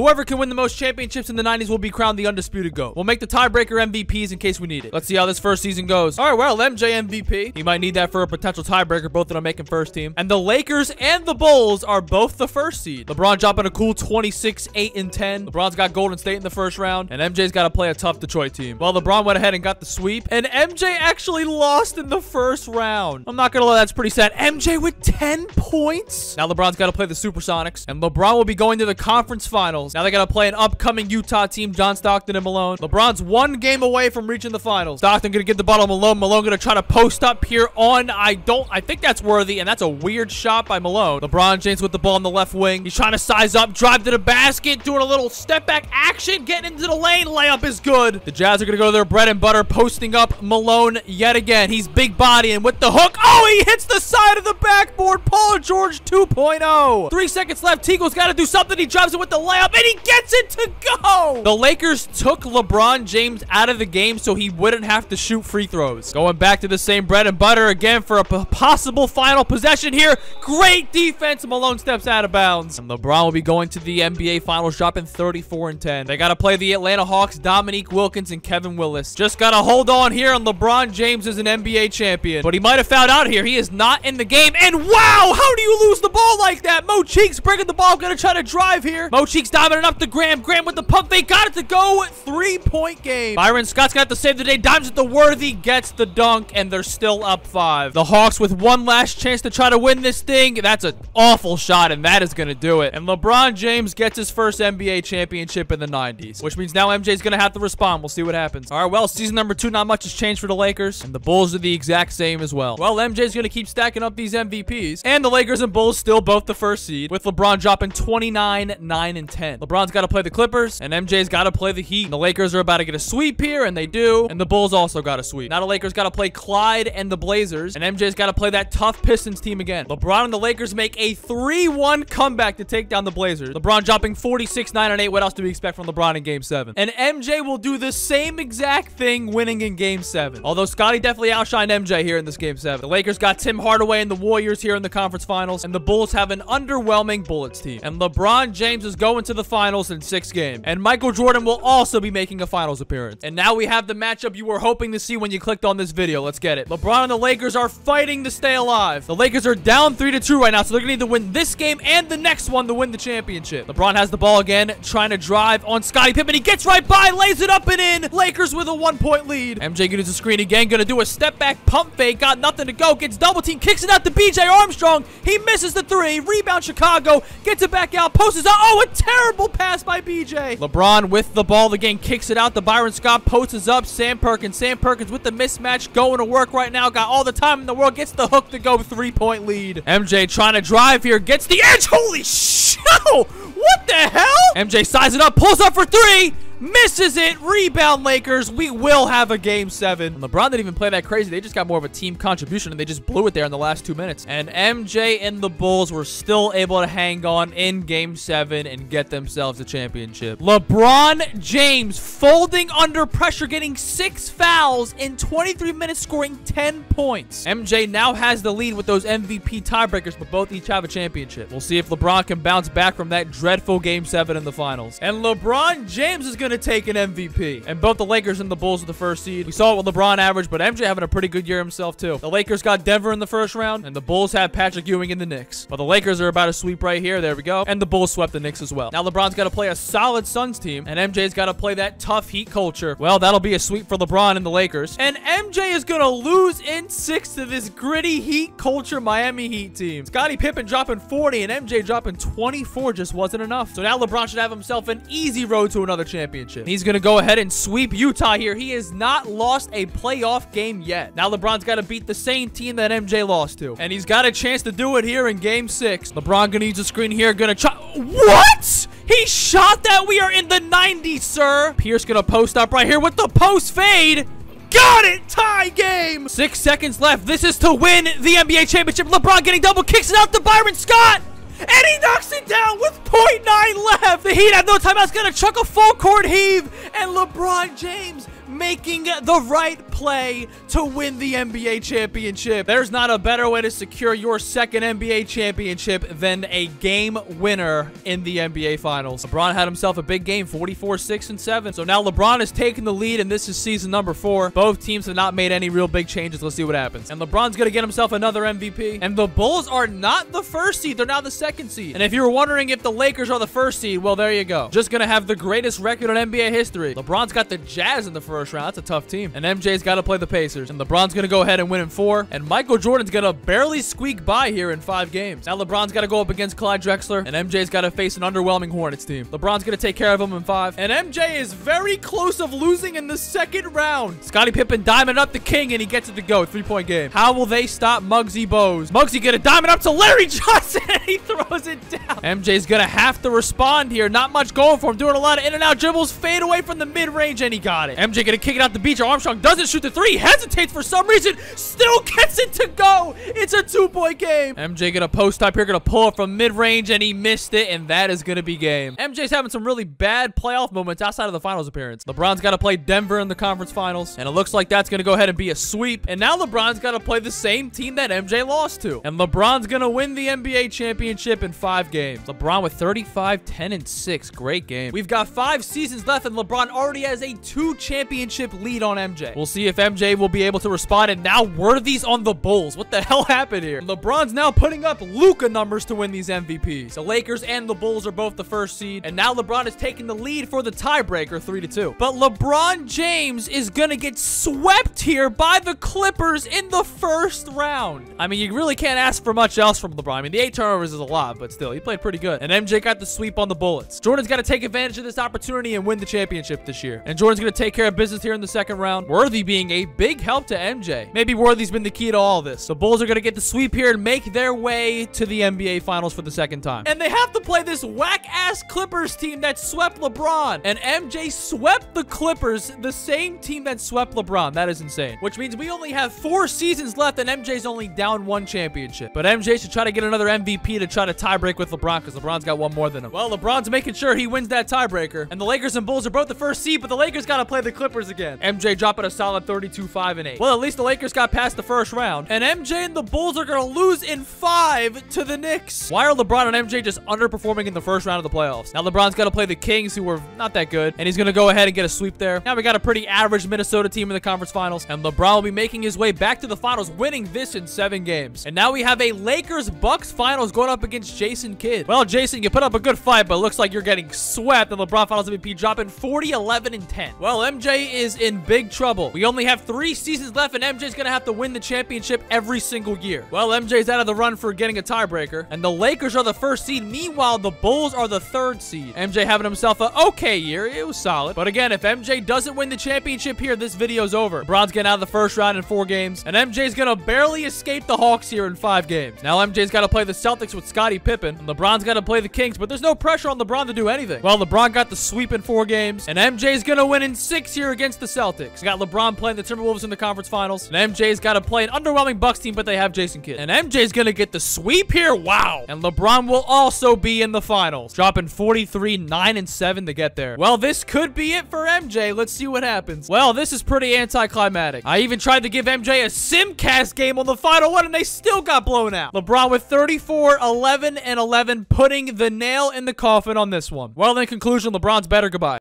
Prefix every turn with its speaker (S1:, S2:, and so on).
S1: Whoever can win the most championships in the 90s will be crowned the undisputed GOAT. We'll make the tiebreaker MVPs in case we need it. Let's see how this first season goes. All right, well, MJ MVP. He might need that for a potential tiebreaker, both that are making first team. And the Lakers and the Bulls are both the first seed. LeBron dropping a cool 26, 8, and 10. LeBron's got Golden State in the first round, and MJ's got to play a tough Detroit team. Well, LeBron went ahead and got the sweep, and MJ actually lost in the first round. I'm not gonna lie, that's pretty sad. MJ with 10 points. Now LeBron's got to play the Supersonics, and LeBron will be going to the conference finals. Now they got to play an upcoming Utah team, John Stockton and Malone. LeBron's one game away from reaching the finals. Stockton gonna get the ball to Malone. Malone gonna try to post up here on, I don't, I think that's worthy, and that's a weird shot by Malone. LeBron James with the ball in the left wing. He's trying to size up, drive to the basket, doing a little step back action, getting into the lane. Layup is good. The Jazz are gonna go to their bread and butter, posting up Malone yet again. He's big body and with the hook. Oh, he hits the side of the backboard. Paul George 2.0. Three seconds left. Teagle's got to do something. He drives it with the layup, and he gets it to go. The Lakers took LeBron James out of the game so he wouldn't have to shoot free throws. Going back to the same bread and butter again for a possible final possession here. Great defense. Malone steps out of bounds. And LeBron will be going to the NBA Finals, dropping 34 and 10. They got to play the Atlanta Hawks, Dominique Wilkins, and Kevin Willis. Just got to hold on here, and LeBron James is an NBA champion. But he might have found out here. He is not in the game. And wow, how do you lose the ball like that? Mo Cheeks bringing the ball, gonna try to drive here. Mo Cheeks it up to Graham. Graham with the pump. They got it to go. Three-point game. Byron Scott's got to save the day. Dimes at the Worthy gets the dunk, and they're still up five. The Hawks with one last chance to try to win this thing. That's an awful shot, and that is gonna do it. And LeBron James gets his first NBA championship in the 90s, which means now MJ's gonna have to respond. We'll see what happens. All right, well, season number two, not much has changed for the Lakers, and the Bulls are the exact same as well. Well, MJ's gonna keep stacking up these MVPs, and the Lakers and Bulls still both the first seed, with LeBron dropping 29, 9, and 10. LeBron's got to play the Clippers, and MJ's got to play the Heat. And the Lakers are about to get a sweep here, and they do, and the Bulls also got a sweep. Now the Lakers got to play Clyde and the Blazers, and MJ's got to play that tough Pistons team again. LeBron and the Lakers make a 3-1 comeback to take down the Blazers. LeBron dropping 46, 9, and 8. What else do we expect from LeBron in Game 7? And MJ will do the same exact thing winning in Game 7. Although Scottie definitely outshined MJ here in this Game 7. The Lakers got Tim Hardaway and the Warriors here in the conference finals, and the Bulls have an underwhelming Bullets team. And LeBron James is going to the finals in six games. And Michael Jordan will also be making a finals appearance. And now we have the matchup you were hoping to see when you clicked on this video. Let's get it. LeBron and the Lakers are fighting to stay alive. The Lakers are down 3 to 2 right now, so they're going to need to win this game and the next one to win the championship. LeBron has the ball again, trying to drive on Scottie Pippen. He gets right by, lays it up and in. Lakers with a one-point lead. MJ gets a screen again, going to do a step-back pump fake. Got nothing to go. Gets double team, kicks it out to BJ Armstrong. He misses the three. Rebound Chicago. Gets it back out. Posts it out. Oh, a terrible pass by BJ. LeBron with the ball again. Kicks it out The Byron Scott. Posts up. Sam Perkins. Sam Perkins with the mismatch. Going to work right now. Got all the time in the world. Gets the hook to go. Three-point lead. MJ trying to drive here. Gets the edge. Holy shit. What the hell? MJ size it up. Pulls up for three. Misses it. Rebound Lakers. We will have a game seven. And LeBron didn't even play that crazy. They just got more of a team contribution and they just blew it there in the last two minutes. And MJ and the Bulls were still able to hang on in game seven and get themselves a championship. LeBron James folding under pressure, getting six fouls in 23 minutes, scoring 10 points. MJ now has the lead with those MVP tiebreakers, but both each have a championship. We'll see if LeBron can bounce back from that dreadful game seven in the finals. And LeBron James is going to take an MVP. And both the Lakers and the Bulls are the first seed. We saw it with LeBron average, but MJ having a pretty good year himself too. The Lakers got Denver in the first round, and the Bulls have Patrick Ewing in the Knicks. But the Lakers are about to sweep right here. There we go. And the Bulls swept the Knicks as well. Now LeBron's got to play a solid Suns team, and MJ's got to play that tough Heat culture. Well, that'll be a sweep for LeBron and the Lakers. And MJ is going to lose in six to this gritty Heat culture Miami Heat team. Scottie Pippen dropping 40 and MJ dropping 24 just wasn't enough. So now LeBron should have himself an easy road to another championship. He's going to go ahead and sweep Utah here. He has not lost a playoff game yet. Now LeBron's got to beat the same team that MJ lost to. And he's got a chance to do it here in game six. LeBron going to use a screen here. Going to try. What? He shot that. We are in the 90s, sir. Pierce going to post up right here with the post fade. Got it! Tie game! Six seconds left. This is to win the NBA championship. LeBron getting double kicks it out to Byron Scott. And he knocks it down with 0.9 left. The Heat have no timeouts. Gonna chuck a full court heave. And LeBron James making the right play to win the NBA championship. There's not a better way to secure your second NBA championship than a game winner in the NBA Finals. LeBron had himself a big game, 44, 6, and 7. So now LeBron is taking the lead, and this is season number four. Both teams have not made any real big changes. Let's see what happens. And LeBron's going to get himself another MVP. And the Bulls are not the first seed. They're now the second seed. And if you were wondering if the Lakers are the first seed, well, there you go. Just going to have the greatest record in NBA history. LeBron's got the Jazz in the first round. That's a tough team. And MJ's got to play the Pacers. And LeBron's going to go ahead and win in four. And Michael Jordan's going to barely squeak by here in five games. Now LeBron's got to go up against Clyde Drexler. And MJ's got to face an underwhelming Hornets team. LeBron's going to take care of him in five. And MJ is very close of losing in the second round. Scottie Pippen diamond up the king and he gets it to go. Three-point game. How will they stop Muggsy Bogues? Muggsy get a diamond up to Larry Johnson and he throws it down. MJ's going to have to respond here. Not much going for him. Doing a lot of in and out dribbles. Fade away from the mid-range and he got it. MJ going to kick it out the BJ. Armstrong doesn't shoot the three. Hesitates for some reason. Still gets it to go. It's a two-point game. MJ to post up here. To pull it from mid-range and he missed it and that is to be game. MJ's having some really bad playoff moments outside of the finals appearance. LeBron's got to play Denver in the conference finals and it looks like that's to go ahead and be a sweep. And now LeBron's got to play the same team that MJ lost to. And LeBron's to win the NBA championship in five games. LeBron with 35, 10, and 6. Great game. We've got five seasons left and LeBron already has a two championship lead on MJ. We'll see if MJ will be able to respond. And now Worthy's on the Bulls. What the hell happened here? LeBron's now putting up Luka numbers to win these MVPs. The Lakers and the Bulls are both the first seed. And now LeBron is taking the lead for the tiebreaker 3 to 2. But LeBron James is going to get swept here by the Clippers in the first round. I mean, you really can't ask for much else from LeBron. I mean, the eight turnovers is a lot, but still, he played pretty good. And MJ got the sweep on the Bullets. Jordan's got to take advantage of this opportunity and win the championship this year. And Jordan's going to take care of business here in the second round. Worthy being a big help to MJ. Maybe Worthy's been the key to all this. The Bulls are going to get the sweep here and make their way to the NBA Finals for the second time. And they have to play this whack-ass Clippers team that swept LeBron. And MJ swept the Clippers, the same team that swept LeBron. That is insane. Which means we only have four seasons left and MJ's only down one championship. But MJ should try to get another MVP to try to tiebreak with LeBron because LeBron's got one more than him. Well, LeBron's making sure he wins that tiebreaker. And the Lakers and Bulls are both the first seed, but the Lakers got to play the Clippers again. MJ dropping a solid 32, 5, and 8. Well, at least the Lakers got past the first round. And MJ and the Bulls are going to lose in five to the Knicks. Why are LeBron and MJ just underperforming in the first round of the playoffs? Now LeBron's got to play the Kings, who were not that good. And he's going to go ahead and get a sweep there. Now we got a pretty average Minnesota team in the conference finals. And LeBron will be making his way back to the finals, winning this in seven games. And now we have a Lakers-Bucks finals going up against Jason Kidd. Well, Jason, you put up a good fight, but looks like you're getting swept. And LeBron Finals MVP dropping 40, 11, and 10. Well, MJ is in big trouble. We only have three seasons left, and MJ's going to have to win the championship every single year. Well, MJ's out of the run for getting a tiebreaker. And the Lakers are the first seed. Meanwhile, the Bulls are the third seed. MJ having himself a okay year. It was solid. But again, if MJ doesn't win the championship here, this video's over. LeBron's getting out of the first round in four games. And MJ's going to barely escape the Hawks here in five games. Now, MJ's got to play the Celtics with Scottie Pippen. And LeBron's got to play the Kings, but there's no pressure on LeBron to do anything. Well, LeBron got the sweep in four games. And MJ's going to win in six here against the Celtics. Got LeBron playing the Timberwolves in the conference finals. And MJ's got to play an underwhelming Bucks team, but they have Jason Kidd. And MJ's going to get the sweep here. Wow. And LeBron will also be in the finals, dropping 43, 9, and 7 to get there. Well, this could be it for MJ. Let's see what happens. Well, this is pretty anticlimactic. I even tried to give MJ a simcast game on the final one, and they still got blown out. LeBron with 34, 11, and 11, putting the nail in the coffin on this one. Well, in conclusion, LeBron's better. Goodbye.